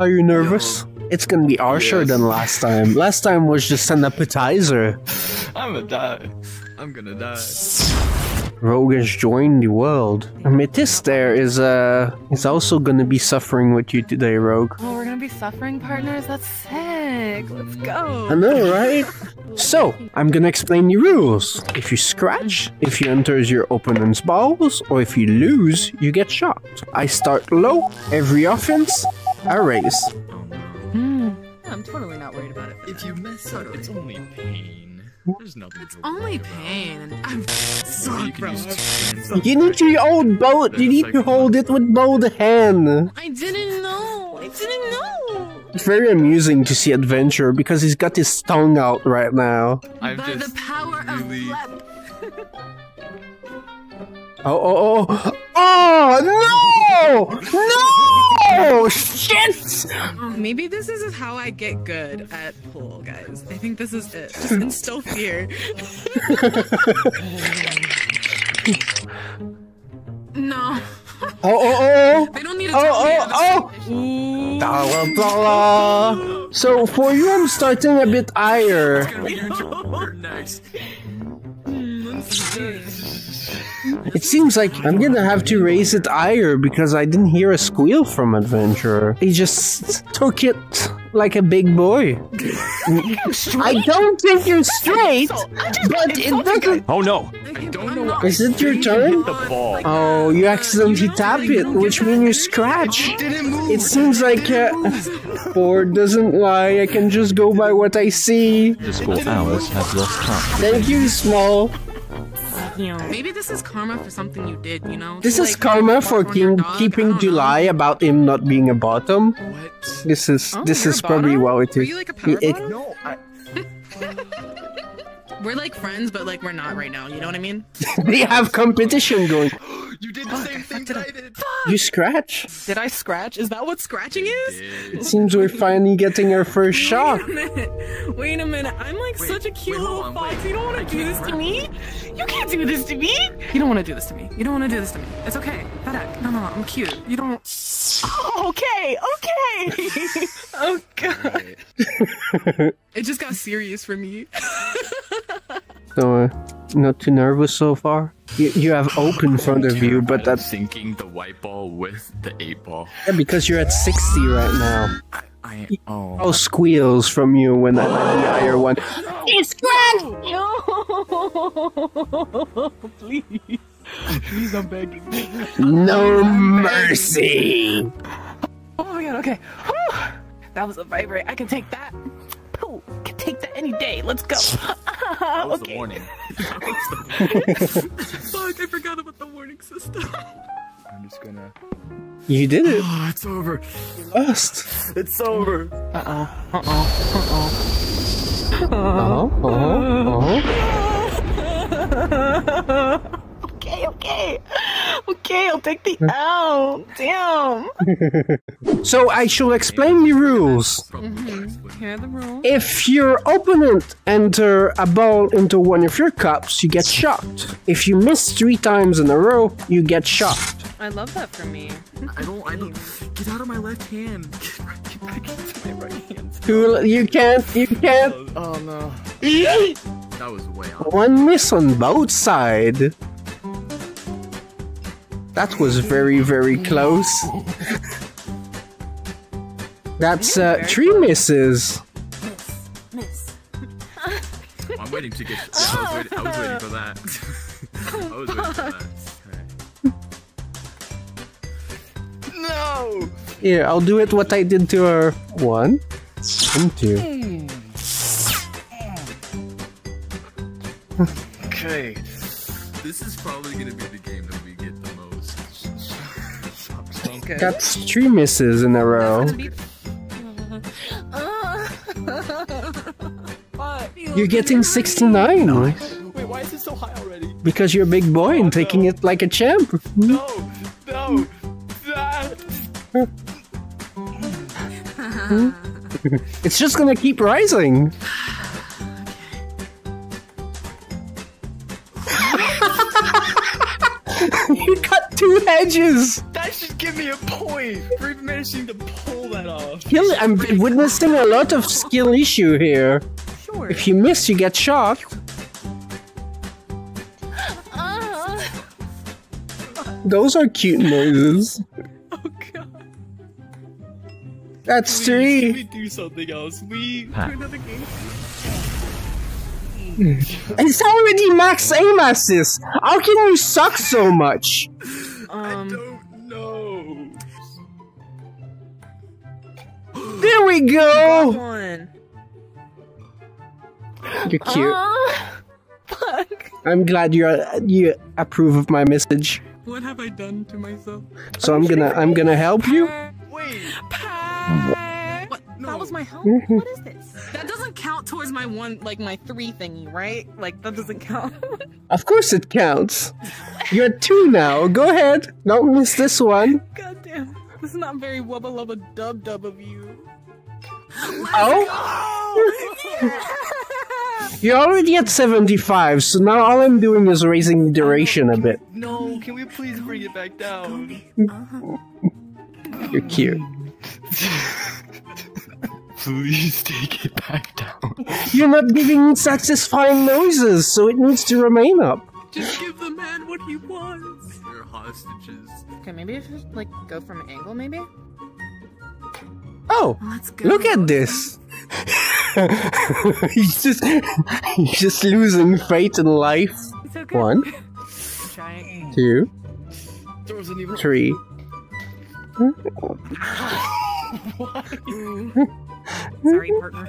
Are you nervous? It's gonna be harsher Yes. than last time. Last time was just an appetizer. I'm gonna die. I'm gonna die. Rogue has joined the world. Amethyst there is uh is also gonna be suffering with you today, Rogue. Oh, we're gonna be suffering partners? That's sick. Let's go. I know, right? So, I'm gonna explain the rules. If you scratch, if you enters your opponent's balls, or if you lose, you get shot. I start low, every offense, I raise. Hmm. I'm totally not worried about it. If you mess up, it's only pain. There's nothing to Only pain. and I'm So you can use two hands. You need to hold both, you need to hold it with both hands. I didn't know. I didn't know. It's very amusing to see Adventure because he's got his tongue out right now. I'm By the power really- of flap. Oh, oh, oh. Oh, no! No! Shit! Maybe this is how I get good at pool, guys. I think this is it. Just instill fear. no. Oh, oh, oh! They don't need to Oh, oh, oh. Ooh. Blah, blah, blah. So for you, I'm starting a bit higher. You're next. Mm, It seems like I'm gonna have to raise it higher because I didn't hear a squeal from Adventurer. He just took it like a big boy. I don't think you're straight, but it doesn't. Oh no! I don't know what Is it your turn? Oh, you accidentally tap it, which means you scratch. It seems like uh, Ford doesn't lie. I can just go by what I see. The school hours have lost count. Thank you, Small. You know, maybe this is karma for something you did, you know? This is Like, karma for bark keep, keeping don't know. about him not being a bottom. What? This is Oh, this is probably bottom? what it Are you like a power It- bottom? No, I. We're like friends, but like we're not right now. You know what I mean? they have competition going. You did the same thing that I did. Fuck! You scratch. Did I scratch? Is that what scratching is? It seems we're finally getting our first shot. Wait a minute. Wait a minute. I'm like Wait, such a cute wait, little on, fox. wait. You don't want to do can't this to me. You can't do this to me. You don't want to do this to me. You don't want to do this to me. It's okay. Fadak. No, no, no. I'm cute. You don't. Okay. Okay. oh god. it just got serious for me. So, uh, not too nervous so far. You, you have oak in front of you, but that's sinking the white ball with the eight ball. yeah, because you're at 60 right now. I, I oh. Oh, squeals from you when I had the higher one. It's No. Please. Please, I'm begging. No mercy. Oh my god, okay. Whew. That was a vibrate. I can take that. Pooh, can take that any day. Let's go. That was the warning. That was the Fuck, I forgot about the warning system. I'm just gonna. You did it. Oh, it's over. You Lost. It's over. Uh-oh. Uh-oh. Uh-huh, uh-huh, uh-huh. Okay, okay. Okay, I'll take the L. Damn. So I shall explain the rules. Mm-hmm. Here are the rules. If your opponent enter a ball into one of your cups, you get shot. If you miss three times in a row, you get shot. I love that for me. I don't. I don't. Get out of my left hand. Get, right- get back into my right hand. Cool, You can't, you can't. Oh no. That was way off. One miss on both sides. That was very, very close. That's uh, three misses. I'm waiting to get. I was waiting, I was waiting for that. I was waiting for that. No. Here, I'll do it what I did to her. One and two. Okay. This is probably gonna be the game that we get the most. Okay. That's three misses in a row. You're getting 69 Wait, why is it so high already? because you're a big boy and oh, taking it like a champ. No, no. It's just gonna keep rising. you cut two hedges. That should give give me a point for even managing to pull that off. Kill- I'm witnessing a lot of skill issue here. Sure. If you miss, you get shocked. Uh, Those are cute noises. oh god. That's Please, can we three. do something else? We Pat. Another game. It's already max aim assist. How can you suck so much? Um. We go. one. You're cute. Ah, fuck. I'm glad you you approve of my message. What have I done to myself? So I'm gonna I'm gonna help you. Wait. What? No. That was my help. Mm-hmm. what is this? That doesn't count towards my one, like my three thingy, right? Like that doesn't count. Of course it counts. You're at two now. Go ahead. Don't miss this one. God damn. This is not very wubba lubba dub dub of you. Oh? You're already at 75, so now all I'm doing is raising the duration a bit. No, can we please bring it back down? You're cute. Please take it back down. You're not giving satisfying noises, so it needs to remain up. Just give the man what he wants. You're hostages. Okay, maybe if just like go from an angle, maybe. Oh, Let's go. look at this. he's just he's just losing faith in life. It's okay. One, Trying. two, There wasn't even. three. Sorry, partner.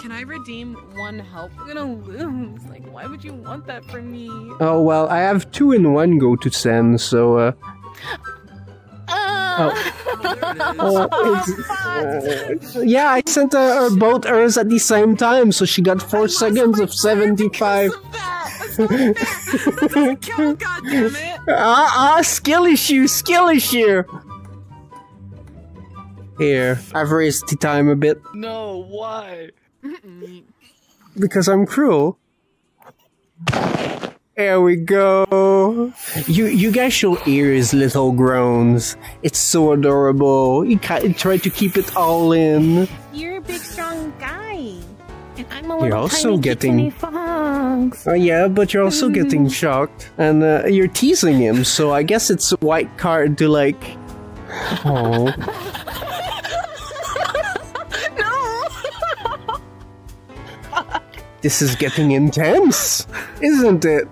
Can I redeem one help? I'm gonna lose. Like, why would you want that from me? Oh well, I have two in one go to send, so uh. Uh, Oh, it's, uh, yeah, I sent her, her both hers at the same time, so she got four seconds of 75. That's not fair. That doesn't count, goddammit. Ah, ah, skill issue, skill issue! Here, I've raised the time a bit No, why? because I'm cruel. There we go. You you guys show hear his little groans. It's so adorable. You ca- try to keep it all in. You're a big, strong guy. And I'm a You're little also tiny getting- kitty fox. Oh yeah, but you're also getting shocked, and uh, you're teasing him. So I guess it's a white card to like. Oh, no. this is getting intense, isn't it?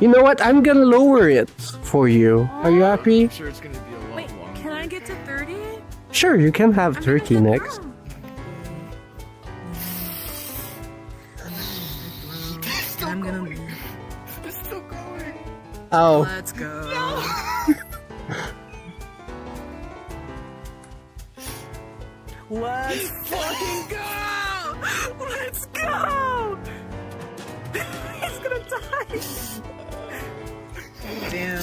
You know what? I'm gonna lower it for you. Are you happy? I'm sure it's gonna be a lot Wait, longer. can I get to 30? Sure, you can have turkey next. I'm gonna. It's still going. Oh, Let's go. Let's fucking go! Let's go! He's gonna die! Damn.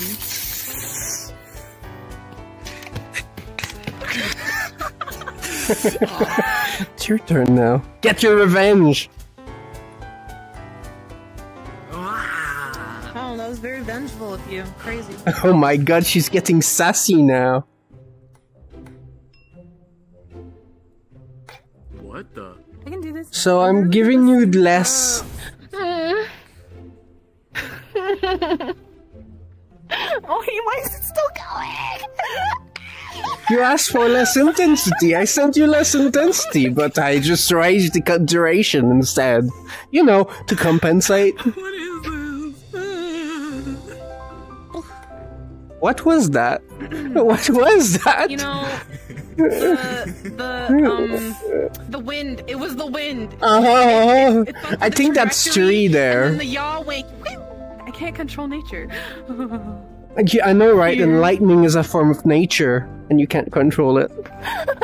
it's your turn now. Get your revenge. Oh, that was very vengeful of you. Crazy. Oh my god, she's getting sassy now. What the? I can do this. So I'm giving you less. Oh, he why is it still going? You asked for less intensity. I sent you less intensity, but I just raised the cut duration instead. You know, to compensate. What is this? What was that? What was that? You know, the the um the wind. It was the wind. Uh-huh. It fucked with I the think that's trajectory, three And there. then the yaw wake. I can't control nature. Yeah, I know, right? And lightning is a form of nature, and you can't control it.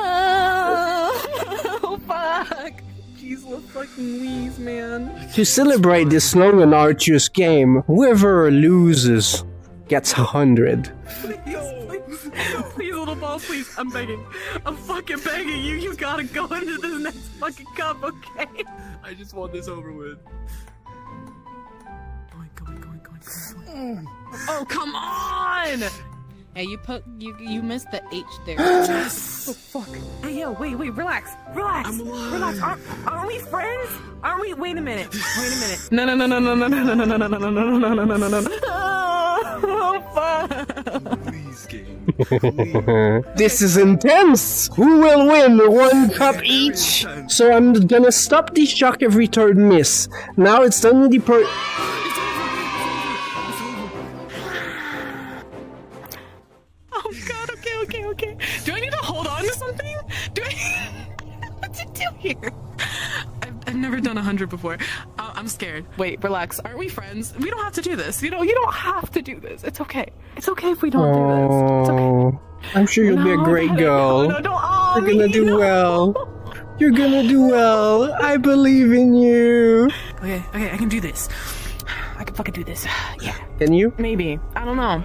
oh fuck! Jeez, little fucking wheeze, man. To celebrate this long and arduous game, whoever loses gets a hundred. Please, please, please, little ball, please. I'm begging. I'm fucking begging you. You gotta go into this next fucking cup, okay? I just want this over with. Oh, come on! Hey, you put you you missed the H there. Oh, fuck. Hey, yo, wait, wait, relax. Relax. Relax. Aren't, aren't we friends? Aren't we? Wait a minute. Wait a minute. No, no, no, no, no, no, no, no, no, no, no, no, no, no, no, no, no, no, no. Oh, fuck. Please, game. This is intense! Who will win? One cup each? So I'm gonna stop the shock every third miss. Now it's only the per- here? I've, I've never done a hundred before. Uh, I'm scared. Wait, relax. Aren't we friends? We don't have to do this. You know, you don't have to do this. It's okay. It's okay if we don't do this. It's okay. Oh, I'm sure you'll be a great no, girl. No, no, don't. Oh, You're gonna me, do no. well. You're gonna do well. I believe in you. Okay, okay, I can do this. I can fucking do this. Yeah, Can you? maybe. I don't know.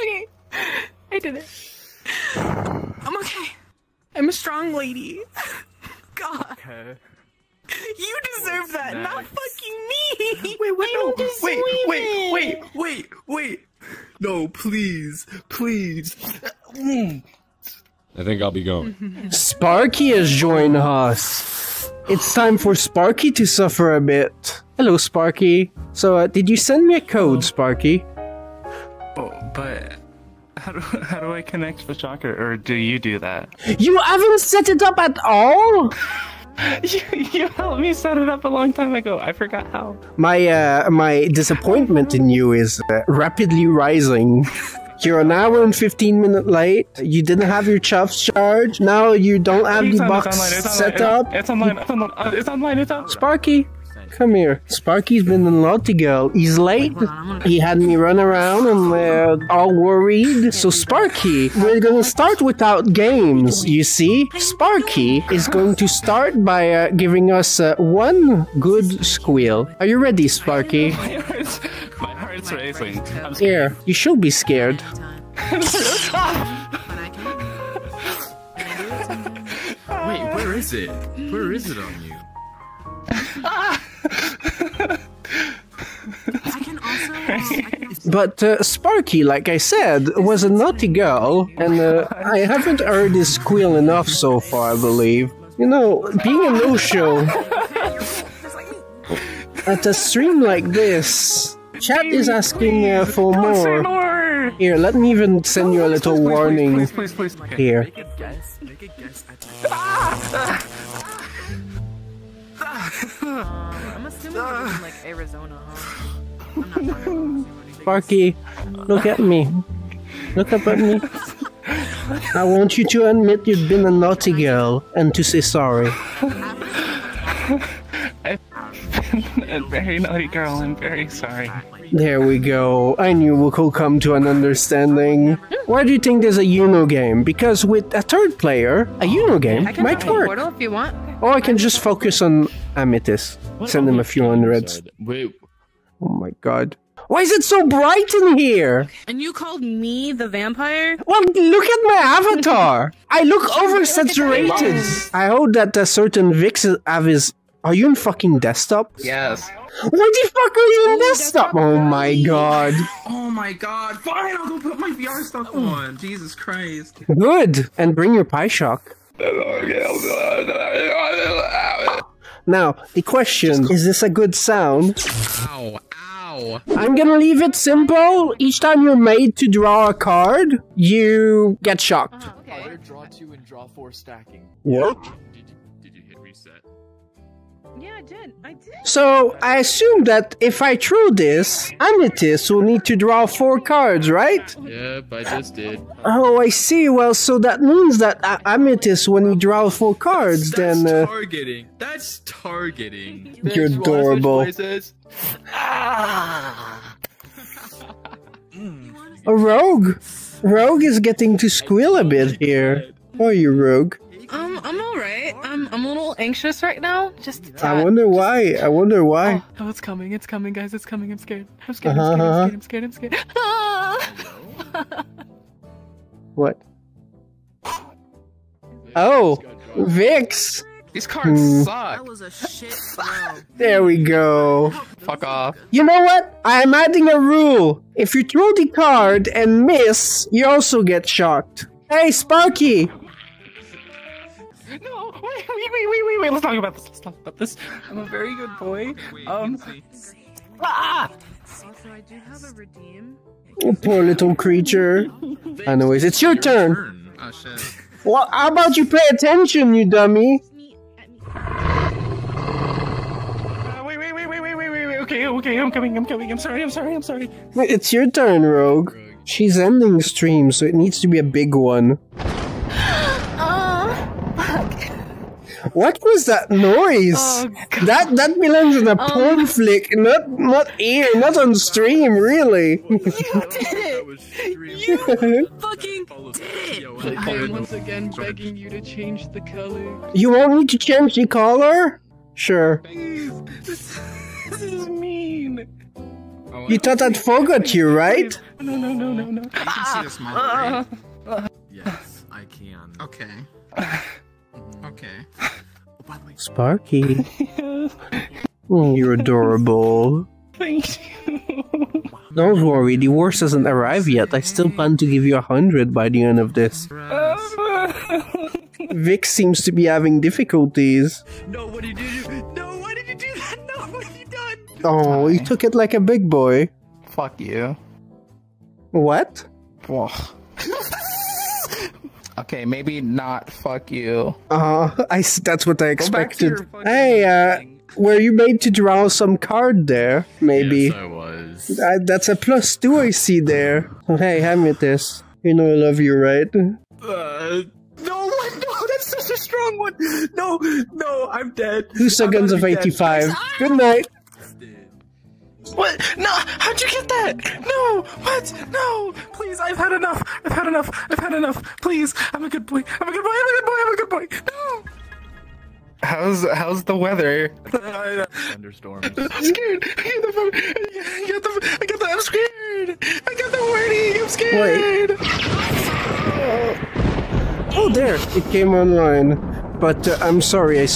okay, I did it. I'm okay. I'm a strong lady. God, you deserve that, not fucking me. Wait, wait, no. Wait, wait, wait, wait, wait. No, please, please. Mm. I think I'll be going. Sparky has joined us. It's time for Sparky to suffer a bit. Hello, Sparky. So, uh, did you send me a code, Sparky? How do, how do I connect with Shocker, or do you do that? You haven't set it up at all? you, you helped me set it up a long time ago. I forgot how. My uh, my disappointment in you is uh, rapidly rising. You're an hour and 15 minute late. You didn't have your chuffs charged. Now you don't have It's the on- box it's online, it's set online, up. It's online. It's online. It's online. It's online. Sparky, come here. Sparky's been a naughty girl. He's late. He had me run around and we're all worried. So Sparky, we're gonna start without games. You see, Sparky is going to start by uh, giving us uh, one good squeal. Are you ready, Sparky? My heart's, my heart's racing. I'm scared. Here, you should be scared. Wait, where is it? Where is it on you? But uh, Sparky, like I said, was a naughty girl, and uh, I haven't heard his squeal enough so far, I believe. You know, being a no-show at a stream like this, chat is asking uh, for Say more. more. Here, let me even send you a little warning Please, please, please, please. Here. Make a guess. Make a guess at I'm assuming you're in like Arizona, huh? I'm not sure. Sparky, look at me. Look up at me. I want you to admit you've been a naughty girl and to say sorry. I'm a very naughty girl. I'm very sorry. There we go. I knew we could come to an understanding. Why do you think there's a Uno game? Because with a third player, a Uno oh, game I can might work. portal if you want. Or I can just focus on Amethyst. Send him a few hundreds. Wait, Oh my god. Why is it so bright in here? And you called me the vampire? Well, look at my avatar. I look oversaturated. I hope that a certain Vix have his. Are you in fucking desktop? Yes. What the fuck are you in oh, desktop? Oh my god. Oh my god, fine, I'll go put my VR stuff oh. on. Jesus Christ. Good. And bring your PiShock. Now, the question is this a good sound? Ow, ow. I'm gonna leave it simple. Each time you're made to draw a card, you get shocked. Oh, okay. Draw two and draw four stacking. What? Did you, did you hit reset? Yeah, I did. I did. So, I assume that if I throw this, Amethyst will need to draw four cards, right? Yep, I just did. Oh, I see. Well, so that means that A- Amethyst, when he draws four cards, That's then uh, targeting. That's targeting. you're adorable. Ah. A rogue. Rogue is getting to squeal a bit here. How are you, Rogue? I'm alright. I'm I'm a little anxious right now. Just a I tad. wonder why. I wonder why. Oh, it's coming. It's coming, guys. It's coming. I'm scared. I'm scared. Uh-huh, I'm scared. I'm scared. I'm scared. I'm scared. What? Oh, Vix! These cards Hmm. suck. That was a shit. There we go. Fuck off. You know what? I'm adding a rule. If you throw the card and miss, you also get shocked. Hey, Sparky! wait, wait, wait, wait, wait. Let's talk about this. Let's talk about this. I'm a very good boy. Um. Ah! Also, I do have a redeem. Oh, poor little creature. Anyways, it's your turn. Well, how about you pay attention, you dummy? Uh, wait, wait, wait, wait, wait, wait, wait. Okay, okay, I'm coming, I'm coming. I'm sorry, I'm sorry, I'm sorry. It's your turn, Rogue. She's ending the stream, so it needs to be a big one. What was that noise? Oh, that that belongs in a um, porn flick, not not here, not on stream, really. That was stream. Fucking did it! Yo, I am once again begging you to change the color. you want me to change the color? Sure. This is mean. Oh, You thought I'd forgot you, right? No, no, no, no, no. You can see the smile, right? Yes, I can. Okay. Okay. Oh, by the way, Sparky. Mm, You're adorable. Thank you. Don't worry, the worst hasn't arrived yet. I still plan to give you a hundred by the end of this. Vix seems to be having difficulties. No, what did you do? No, why did you do that? No, what have you done? Oh, he took it like a big boy. Fuck you. What? Ugh. Okay, maybe not fuck you. Uh, I s- that's what I back to your expected. Hey, uh, were you made to draw some card there? Maybe. Yes, I was. Uh, that's a plus two I see there. Hey, hand me this. You know I love you, right? Uh, no. No, that's such a strong one. No, no, I'm dead. Two I'm seconds of be dead. 85. Good night. What? No! How'd you get that? No! What? No! Please, I've had enough. I've had enough. I've had enough. Please, I'm a good boy. I'm a good boy. I'm a good boy. I'm a good boy. No! How's how's the weather? Thunderstorms. I'm scared. I got the. phone. I got the. I got the. I'm scared. I got the warning. I'm scared. Wait. Oh, there. It came online. But uh, I'm sorry, I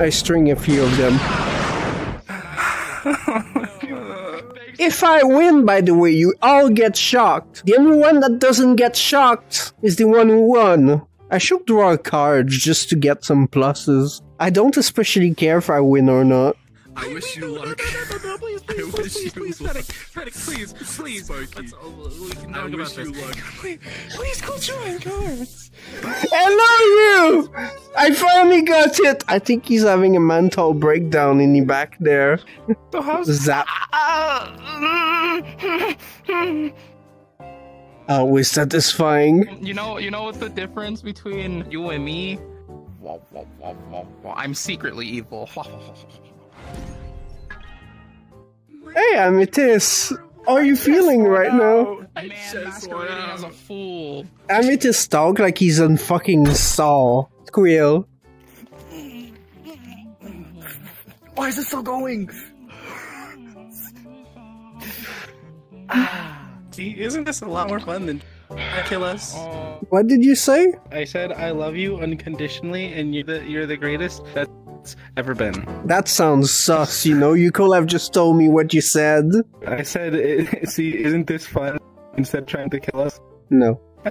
I string a few of them. If I win, by the way, you all get shocked. The only one that doesn't get shocked is the one who won. I should draw a card just to get some pluses. I don't especially care if I win or not. I wish you luck. please, I please, wish please, you please, luck. Fennec, Fennec, please, please. Sparky. Let's- oh, we can I talk wish about you this. luck. Please, please quit drawing cards. I love you! I finally got it! I think he's having a mental breakdown in the back there. So how's Zap. Always satisfying. You know, you know what's the difference between you and me? I'm secretly evil. Hey, Amethyst! How are you feeling right now? Man masquerading as a fool. Amethyst talk like he's on fucking Saw. Squeal. Why is it still going? See, isn't this a lot more fun than kill us? What did you say? I said I love you unconditionally, and you're the you're the greatest that's ever been. That sounds sus, you know? You could have just told me what you said. I said, see, isn't this fun? Instead of trying to kill us. No.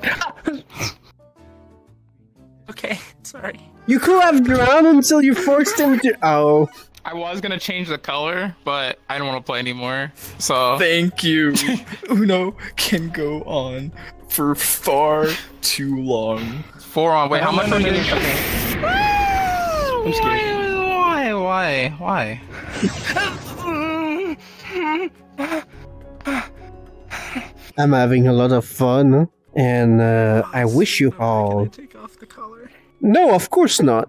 Okay, sorry. You could have drowned until you forced him to. Oh. I was gonna change the color, but I don't want to play anymore. So Thank you. Uno can go on for far too long. four on. Wait, how much are you? I'm scared. Why? Why? Why? I'm having a lot of fun. And uh, I wish you all. Take off the collar. No, of course not.